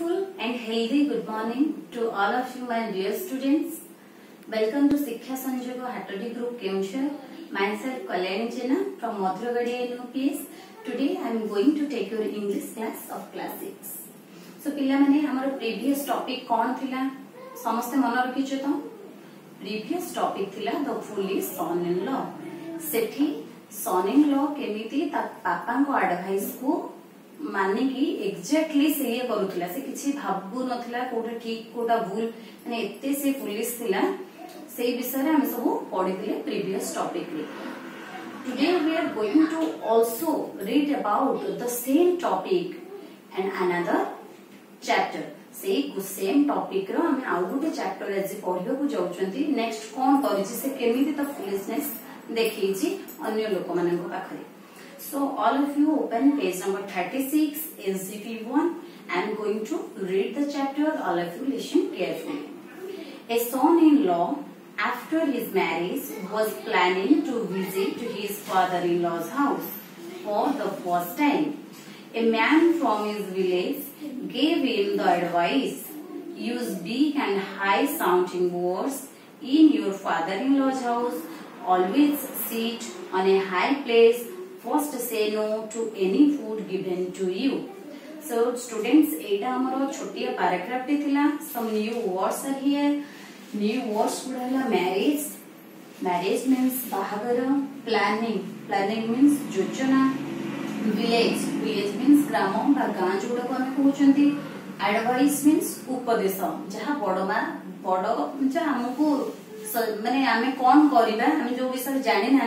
beautiful and healthy good morning to all of you my dear students. Welcome to Sikha Sanjoga Hatodi Group Kemcher. Myself Kalyani Jena from Madhuragadi NUPS. Today I am going to take your English class of class 6. So पिला माने हमारा previous topic कौन थिला? समस्त मन रखिछो तो? Previous topic थिला the foolish son-in-law. Sethi son-in-law केमिति ता पापा को एडवाइस को माने कि एक्जाक्टली से ये करूला से किसी भाव ना कौटा ठीक कौटा भूल मानते से पुलिस थिला से विषय आम सब पढ़ी प्रिवियस टॉपिक रे today we are going to also read about the same topic and another chapter से सेम टॉपिक रो हमें आउ गोटे चैप्टर आज पढ़ाक जाऊँगी नेक्स्ट कौन करेमी तो फुलिसने देखी अगर लोक मान पाखे So all of you open page number 36 in CP 1. I am going to read the chapter. All of you listen carefully. A son-in-law after his marriage was planning to visit his father-in-law's house for the first time. A man from his village gave him the advice, use big and high sounding words in your father-in-law's house, always sit on a high place first say no to any food given to you. So students, एटा हमरो छोटिया paragraph टी थिला. Some new words are here. New words गुड़ा हला marriage. Marriage means बाहागर. Planning. Planning means योजना. Village. Village means ग्राम बा गाँव जोड़ा को हमें कहते एडवाइस मीन्स उपदेश जहाँ बड़मा बड़ आमको मानने आम कौन करवा आम जो विषय जानी ना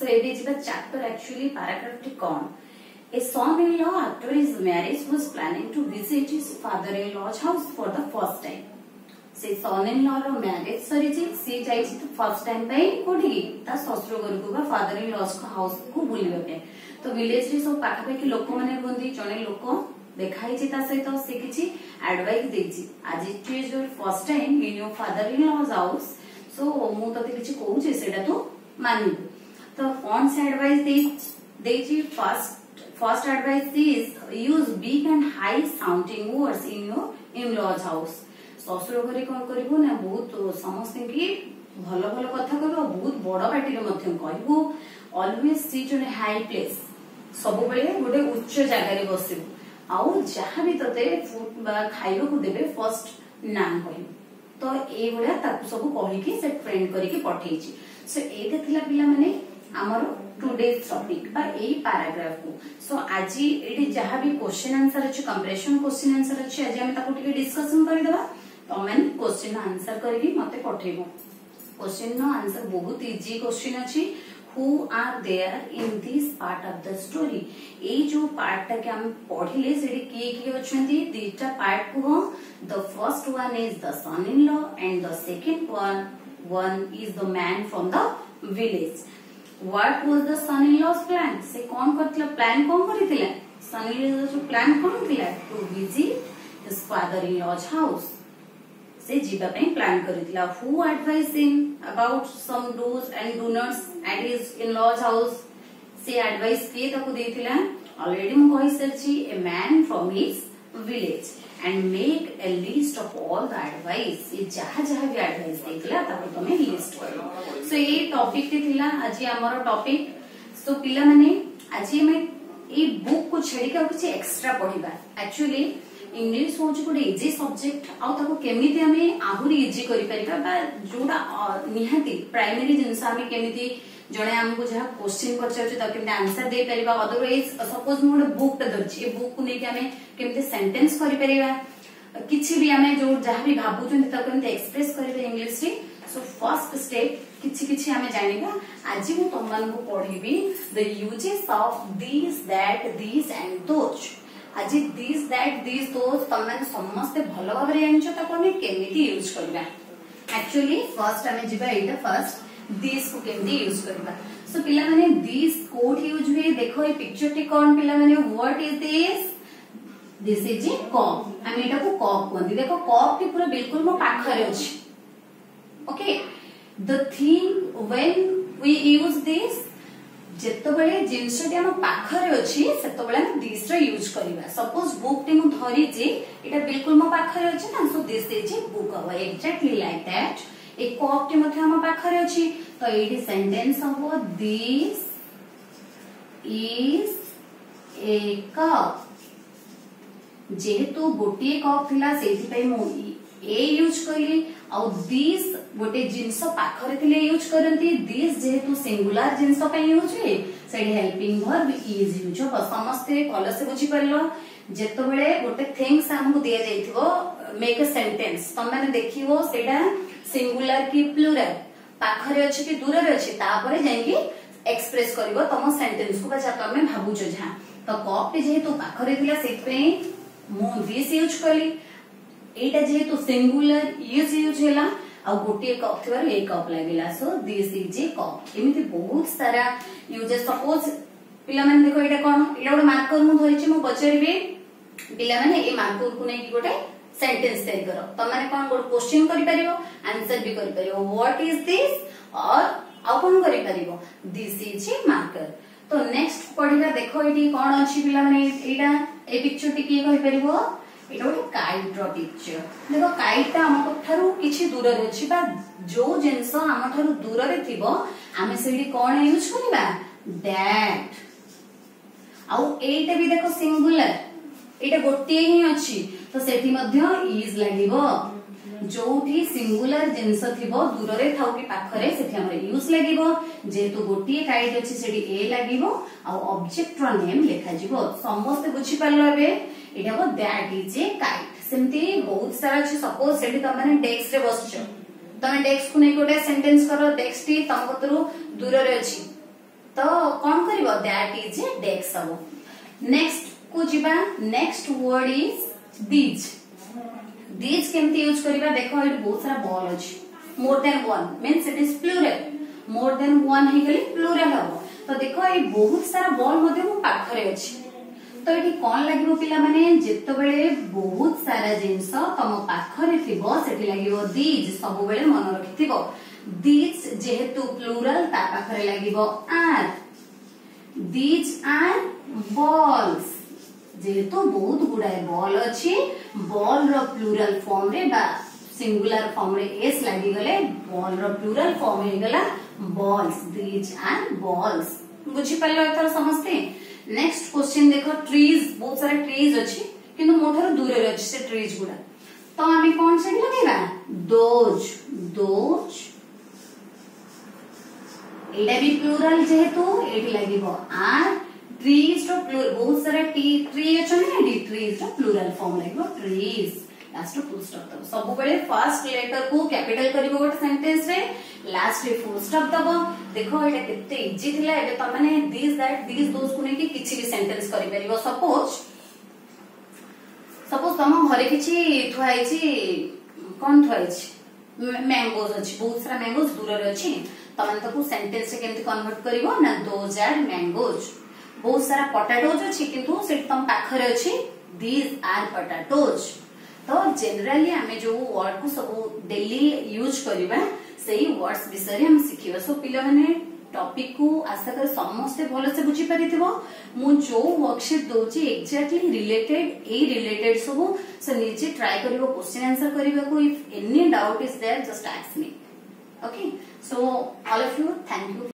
the chapter actually paragraph Ticon. A son-in-law after his marriage was planning to visit his father-in-law's house for the first time. ସେ ସନ୍-ଇନ୍-ଲ'ର ମ୍ୟାରେଜ୍ ସରିଛି ସେ ଯାଇଛି ଫାର୍ଷ୍ଟ ଟାଇମ ପାଇଁ କୋଠିକି ତା ଶ୍ୱଶୁର ଘରକୁ ବା ଫାଦର ଇନ୍ ଲସ୍ଙ୍କ ହାଉସକୁ ବୁଲିବା ପାଇଁ ତ ଭିଲେଜରେ ସବୁ ପାଖାପାଖି ଲୋକମାନେ ରୁହନ୍ତି ଜଣେ ଲୋକ ଦେଖା ହେଇଛି ତା ସହିତ ସେ କିଛି ଆଡଭାଇସ୍ ଦେଇଛି ଆଜି it is your first time in your father in law's house so ମୁଁ ତତେ କିଛି କହୁଛି ସେଇଟା ତୁ ମାନିବୁ the Kant's advice they, they achieve first first advice is use big and high sounding words in your in-laws house ଶ୍ୱଶୁର ଘରେ କ'ଣ କରିବୁ ନା ବହୁତ ସମସ୍ତଙ୍କୁ ଭଲ ଭଲ କଥା କହିବୁ ଆଉ ବହୁତ ବଡ଼ ପାଟିରେ ମଧ୍ୟ କହିବୁ always sit on high place ସବୁବେଳେ ଗୋଟେ ଉଚ୍ଚ ଜାଗାରେ ବସିବୁ ଆଉ ଯାହା ବି ତତେ ଫୁଡ୍ ବା ଖାଇବାକୁ ଦେବେ ଫର୍ଷ୍ଟ ନା କହିବୁ ତ ଏଇଭଳିଆ ତାକୁ ସବୁ କହିକି ସେ ଟ୍ରେଣ୍ଡ କରିକି ପଠେଇଛି ସୋ ଏଇଟା ଥିଲା ପିଲାମାନେ ଆମର টুডেজ টপিক বা এই প্যারাগ্রাফ কু সো আজি এটি যাহা বি কোশ্চেন আনসার আছে কম্প্রেশন কোশ্চেন আনসার আছে আজি আমি তাকু টিকে ডিসকশন করি দেবা তোমে কোশ্চেন আনসার করিকি মতে পঠাইবো কোশ্চেন নো আনসার বহুত ইজি কোশ্চেন আছে who are there in this part of the story এই যে পার্টটাকে আমি পড়িলে সেটি কিয়ে কিয়ে অছন্তি দুইটা পার্ট কুহ the first one is the son in law and the second one one is the man from the village what was the son in law's plan से कोन करथिला प्लान कोन करिथिला सन इन लॉस प्लान कोन थिला to visit his father in law's house से जीबा पे plan करिथिला who advice him about some dos and do nots at his in law's house से एडवाइस किए ताको देथिला ऑलरेडी मु कहि सरछि a man from his village and make a list of all the advice ये जहां जहां भी एडवाइस देखला ताको तुम्हें लिस्ट करो सो ये टॉपिक टी थिला आज ये हमर टॉपिक सो पिला माने आज ये मैं ये बुक को छेड़ी का कुछ एक्स्ट्रा पढ़िबा एक्चुअली इंग्लिश हूँ गोटे इजी सब्जेक्ट आउ केमिति हमें आहुरी इजी करा जोडा निहाती प्राइमरी जनसा आम केमिति ଜଣେ ଆମକୁ ଯାହା କୋଶ୍ଚିନ୍ ପଚାରୁଛି ତାକୁ କେମିତି ଆନ୍ସର ଦେଇପାରିବା ଅଦରୱାଇଜ ସପୋଜ ମୁଁ ଗୋଟେ ବୁକ୍ଟା ଧରିଛି ଏ ବୁକ୍କୁ ନେଇକି ଆମେ କେମିତି ସେଣ୍ଟେନ୍ସ କରିପାରିବା କିଛି ବି ଆମେ ଯୋଉ ଯାହା ବି ଭାବୁଛନ୍ତି ତାକୁ କେମିତି ଏକ୍ସପ୍ରେସ କରିବା ଇଂଲିଶରେ ସୋ ଫାର୍ଷ୍ଟ ଷ୍ଟେପ୍ କିଛି କିଛି ଆମେ ଜାଣିବା ଆଜି ମୁଁ ତମମାନଙ୍କୁ ପଢିବି the uses of this that these and those ଆଜି ଦିସ୍ ଦ୍ୟାଟ୍ ଦିସ୍ ଦୋଜ୍ ତମେମାନେ ସମସ୍ତେ ଭଲ ଭାବରେ ଜାଣିଛ ତାକୁ ଆମେ କେମିତି ୟୁଜ୍ କରିବା ଆକ୍ଚୁଆଲି ଫାର୍ଷ୍ଟ ଆମେ ଯିବା ଏଇଟା ଫାର୍ଷ୍ଟ this को केमती यूज करवा सो पिला माने this कोट यूज हुए देखो ये पिक्चर टी कोन पिला माने what is this this is a cup आमे एटा को cup कोंदी देखो cup टी पूरा बिल्कुल मो पाखरे अछि okay the thing when we use this ଯେତେବେଳେ ଜିନିଷଟି ଆମ ପାଖରେ ଅଛି ସେତେବେଳେ ଆମେ ଦିଶ ର ୟୁଜ କରିବା ସପୋଜ ବୁକ୍ ଟି ମୁଁ ଧରିଛି ଏଇଟା ବିଲକୁଲ ମୋ ପାଖରେ ଅଛି ନା ସୋ ଦିଶ ଦେଇଛି ବୁକ୍ ହବ ଏକ୍ଜାକ୍ଟଲି ଲାଇକ୍ ଦ୍ୟାଟ୍ एक कप्टी मध्य हम पाखे अच्छी तो ये सेन्टेन्स हम दिस इज ए कप जेहेतु गोटे कप थिला सेथिपाई मु ए यूज कली आउ दिस गोटे जिंस पाखरे थिले यूज करंती दिस जेहेतु सिंगुलर जिंस पई यूज हे सेडी हेल्पिंग वर्ब इज यूज हो समस्ते कलर से बुझी परलो जेतो बेले गोटे थिंग्स हमकु दिया जाइथिबो मेक अ सेंटेंस तमने देखिबो सेडा सिंगुलर कि प्लुराल पाखरे अच्छे कि दूर अच्छे जाकि एक्सप्रेस कर तुम सेन्टेन्स को तुम तो भावुच जहाँ तो कप टी जेहेतु पाखरे से दिस यूज कली एटा जेहेतु सिंगुलर यूज यूज है आ गोटे कप थी कप लगला so this is a cup एमती बहुत सारा यूजेस सपोज पाने देख ये कौन ये गोटे मार्कर मुझे मु पचारे पाने मार्कर को नहीं गोटे সেন্টেন্স তৈরি কর তোমাকে কোন গোট কোশ্চিন করি পারিবো আনসার বি করি পারিবো হোয়াট ইজ দিস অর ଆଉ କଣ କରିପାରିବ ଦିସ୍ ଇଜ୍ ଏ ମାର୍କର ତ ନେକ୍ସଟ ପଢିବା ଦେଖ ଏଠି କଣ ଅଛି ପିଲାମାନେ ଏଇଟା ଏ ପିକ୍ଚରଟି କିଏ କହିପାରିବ ଏଇଟା ଗୋଟେ କାଇଟର ପିକ୍ଚର ଦେଖ କାଇଟଟା ଆମ ଠାରୁ କିଛି ଦୂରରେ ଅଛି ବା ଯୋଉ ଜିନିଷ ଆମ ଠାରୁ ଦୂରରେ ଥିବ ଆମେ ସେଇଠି କଣ ୟୁଜ କରିବା ଦ୍ୟାଟ ଆଉ ଏଇଟା ବି ଦେଖ ସିଙ୍ଗୁଲାର ଏଇଟା ଗୋଟିଏ ହିଁ ଅଛି ତ ସେଠି ମଧ୍ୟ ଇଜ୍ ଲାଗିବ ଯୋଉଠି ସିଙ୍ଗୁଲାର ଜିନିଷ ଥିବ ଦୂରରେ ଥାଉ କି ପାଖରେ ସେଠି ଆମର ୟୁଜ୍ ଲାଗିବ ଯେହେତୁ ଗୋଟିଏ କାଇଟ୍ ଅଛି ସେଠି ଏ ଲାଗିବ ଆଉ ଅବଜେକ୍ଟର ନେମ୍ ଲେଖାଯିବ ସମସ୍ତେ ବୁଝିପାରିଲ ଏବେ ଏଇଟା ହବ ଦ୍ୟାଟ୍ ଇଜ୍ ଏ କାଇଟ୍ ସେମିତି ବହୁତ ସାରା ଅଛି ସପୋଜ ସେଠି ତମେ ଡେସ୍କରେ ବସିଛ ତମେ ଡେସ୍କକୁ ନେଇ ଗୋଟେ ସେଣ୍ଟେନ୍ସ କର ଡେସ୍କଟି ତମ କତରୁ ଦୂରରେ ଅଛି ତ କଣ କରିବ ଦ୍ୟାଟ୍ ଇଜ୍ ଏ ଡେସ୍କ ହବ ନେକ୍ସଟ ଯିବା next word is these these କେମିତି ୟୁଜ୍ କରିବା ଦେଖ ଏଠି ବହୁତ ସାରା ବଲ୍ ଅଛି more than one means it is plural more than one ହେଇଗଲେ ପ୍ଲୁରାଲ ହବ ତ ଦେଖ ଏଇ ବହୁତ ସାରା ବଲ୍ ମଧ୍ୟ ମୋ ପାଖରେ ଅଛି ତ ଏଠି କଣ ଲାଗିବ ପିଲାମାନେ ଯେତେବେଳେ ବହୁତ ସାରା ଜିନିଷ ତମ ପାଖରେ ଥିବ ସେଠି ଲାଗିବ ଦିଜ୍ ସବୁବେଳେ ମନେ ରଖିଥିବ ଦିଜ୍ ଯେହେତୁ ପ୍ଲୁରାଲ ତା ପାଖରେ ଲାଗିବ ଆର୍ ଦିଜ୍ ଆର୍ ବଲ୍ସ যেহেতু বহুত গুড়ায় বল অছি র প্লুরাল ফর্ম রে বা সিঙ্গুলার ফর্ম রে এস লাগি গলে বল র প্লুরাল ফর্ম গলা বলস দিজ আর বলস বুঝি বুঝিপার এতর সমস্তে নেক্সট কোশ্চেন দেখো ট্রিজ বহুত সারা ট্রিজ অছি কিন্তু মোঠার দূরে দূরের অছি সে ট্রিজ গুড়া তো আমি কোন সেটি লগাইবা দোজ দোজ এটা বি প্লুরাল যেহেতু এটি লাগিব আর ट्रीज to plural बहुत सारा t tree अछन ना d trees to plural form like trees last full stop दबो सब बेले फर्स्ट लेटर को कैपिटल करिवो गोटे सेंटेंस रे लास्ट रे फुल स्टॉप दबो देखो एटा केते इजी थिला एबे त माने दिस दैट दिस दोस को नेकी किछि भी सेंटेंस करि परिवो सपोज सपोज तम घरे किछि थुआइछि कोन थुआइछि मैंगोज अच्छी बहुत सारा मैंगोज दूर अच्छी तमें सेन्टेन्स कन्वर्ट कर ना दोज आर मैंगोज बहुत सारा पटाटोज अच्छी तम पाखे आर पटाटोज तो जेनराली आम जो वर्ड को सब डेली यूज करवा वर्ड्स विषय शिखा सब पे टॉपिक को आशा कर समस्ते भल से बुझी पार जो वर्कसीट दौर एक्जाक्टली रिलेटेड ए रिलेटेड सब से निजे ट्राए कर क्वेश्चन आंसर करने को if any doubt is there just ask me okay so all of you thank you